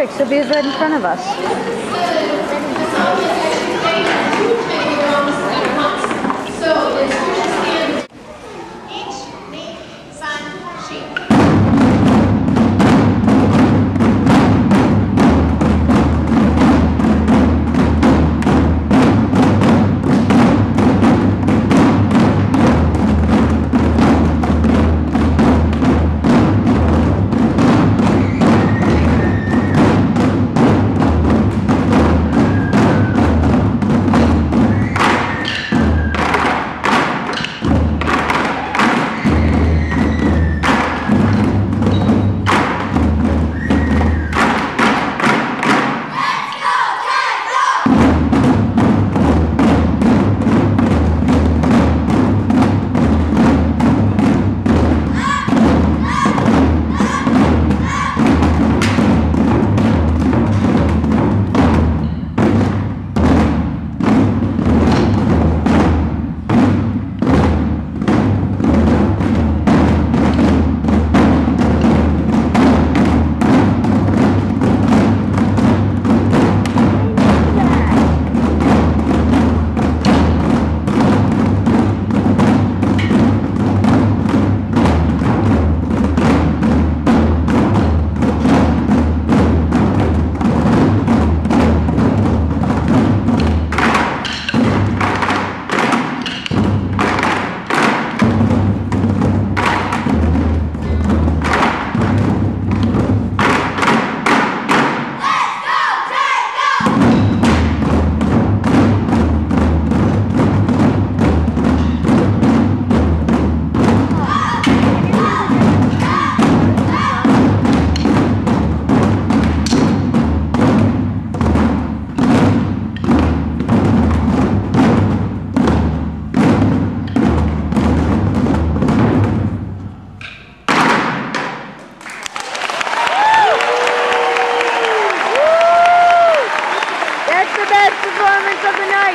Perfect, Sylvia's right in front of us. Performance of the night.